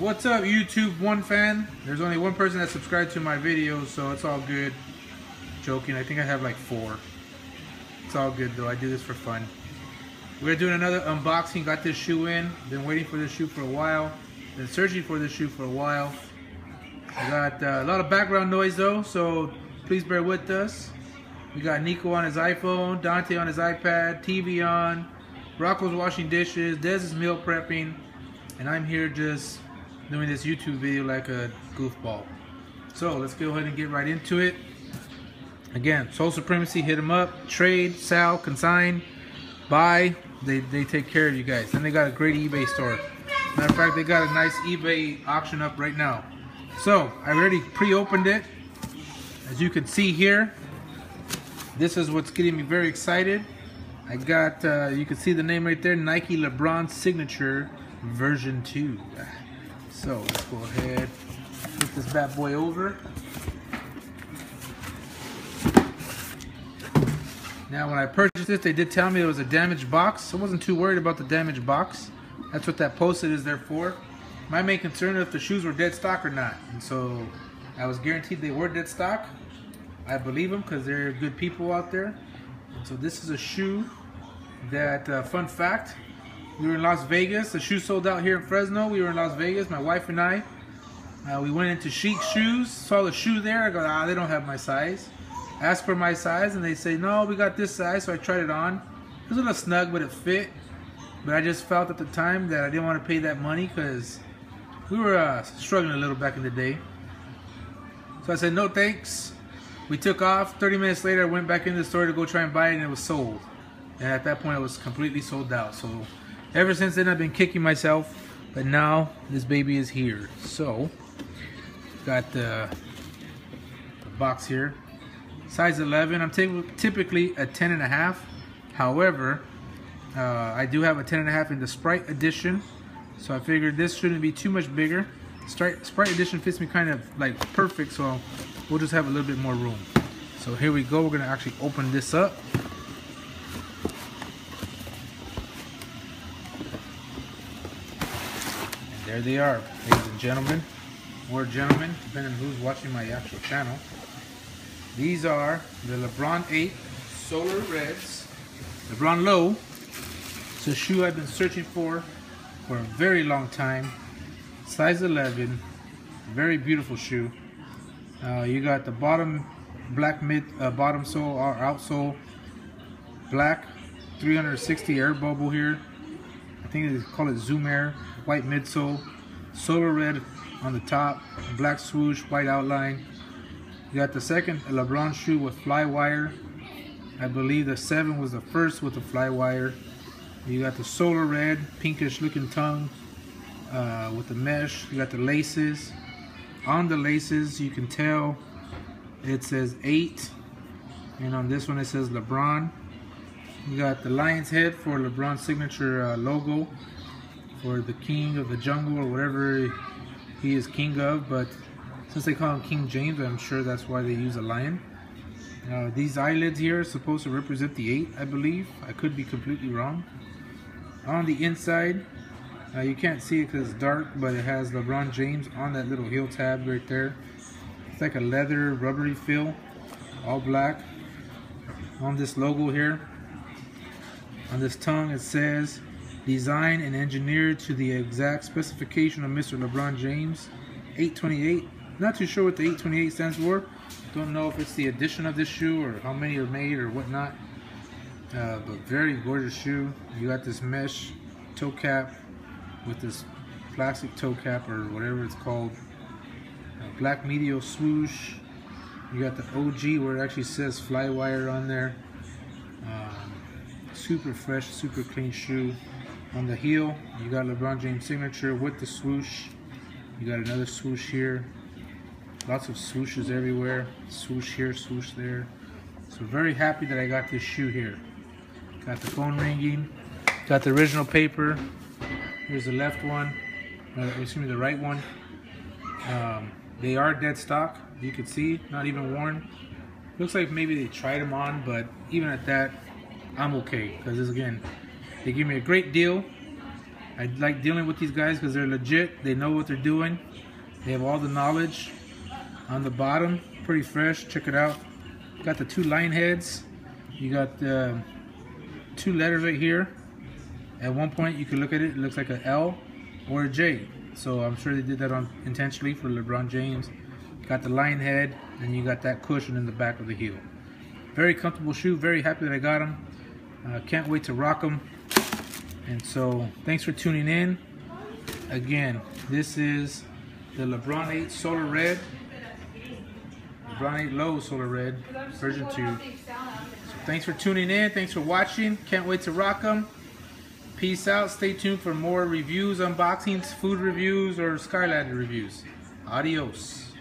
What's up, YouTube One fan? There's only one person that subscribed to my videos, so it's all good. Joking, I think I have like four. It's all good though, I do this for fun. We're doing another unboxing, got this shoe in. Been waiting for this shoe for a while. Been searching for this shoe for a while. Got uh, a lot of background noise though, so please bear with us. We got Nico on his iPhone, Dante on his iPad, TV on, Rocco's washing dishes, Dez is meal prepping, and I'm here just doing this YouTube video like a goofball. So let's go ahead and get right into it. Again, SoleSupremacy, hit them up. Trade, sell, consign, buy. They, they take care of you guys. And they got a great eBay store. Matter of fact, they got a nice eBay auction up right now. So, I already pre-opened it. As you can see here, this is what's getting me very excited. I got, uh, you can see the name right there, Nike LeBron Signature version 2. So let's go ahead, flip this bad boy over. Now when I purchased this, they did tell me it was a damaged box. I wasn't too worried about the damaged box. That's what that post-it is there for. My main concern is if the shoes were dead stock or not. And so I was guaranteed they were dead stock. I believe them because they're good people out there. And so this is a shoe that, uh, fun fact, we were in Las Vegas. The shoe sold out here in Fresno. We were in Las Vegas, my wife and I. Uh, we went into Shiekh Shoes, saw the shoe there. I go, ah, they don't have my size. Asked for my size, and they say, no, we got this size. So I tried it on. It was a little snug, but it fit. But I just felt at the time that I didn't want to pay that money because we were uh, struggling a little back in the day. So I said, no thanks. We took off. 30 minutes later, I went back in the store to go try and buy it, and it was sold. And at that point, it was completely sold out. So ever since then, I've been kicking myself. But now, this baby is here. So, got the, the box here. Size 11. I'm typically a 10 and a half. However, uh, I do have a 10 and a half in the Sprite edition. So I figured this shouldn't be too much bigger. Sprite, Sprite edition fits me kind of like perfect. So we'll just have a little bit more room. So here we go. We're to actually open this up. There they are, ladies and gentlemen. Or gentlemen, depending on who's watching my actual channel. These are the LeBron 8 Solar Reds. LeBron Low. It's a shoe I've been searching for for a very long time. Size 11. Very beautiful shoe. Uh, you got the bottom black mid uh, bottom sole or outsole black 360 air bubble here. Think they call it Zoom Air. White midsole, solar red on the top, black swoosh, white outline. You got the second LeBron shoe with Flywire. I believe the seven was the first with the Flywire. You got the solar red, pinkish looking tongue uh, with the mesh. You got the laces. On the laces, you can tell it says 8. And on this one, it says LeBron. You got the lion's head for LeBron's signature uh, logo for the king of the jungle or whatever he is king of. But since they call him King James, I'm sure that's why they use a lion. Uh, these eyelids here are supposed to represent the 8, I believe. I could be completely wrong. On the inside, uh, you can't see it because it's dark, but it has LeBron James on that little heel tab right there. It's like a leather rubbery feel, all black. On this logo here, on this tongue it says, designed and engineered to the exact specification of Mr. LeBron James, 828. Not too sure what the 828 stands for. Don't know if it's the addition of this shoe or how many are made or whatnot. Uh, but very gorgeous shoe. You got this mesh toe cap with this plastic toe cap or whatever it's called. Uh, black medial swoosh. You got the OG where it actually says Flywire on there. Super fresh, super clean shoe. On the heel, you got LeBron James signature with the swoosh. You got another swoosh here. Lots of swooshes everywhere. Swoosh here, swoosh there. So very happy that I got this shoe here. Got the phone ringing. Got the original paper. Here's the left one. Uh, excuse me, the right one. Um, they are dead stock. You can see, not even worn. Looks like maybe they tried them on, but even at that, I'm okay. Because again, they give me a great deal. I like dealing with these guys because they're legit. They know what they're doing. They have all the knowledge. On the bottom, pretty fresh. Check it out. Got the two line heads. You got the two letters right here. At one point, you can look at it. It looks like an L or a J. So I'm sure they did that on intentionally for LeBron James. Got the line head, and you got that cushion in the back of the heel. Very comfortable shoe. Very happy that I got them. Uh, can't wait to rock them. And so, thanks for tuning in. Again, this is the LeBron 8 Solar Red. LeBron 8 Low Solar Red, version 2. So thanks for tuning in. Thanks for watching. Can't wait to rock them. Peace out. Stay tuned for more reviews, unboxings, food reviews, or Skyladder reviews. Adios.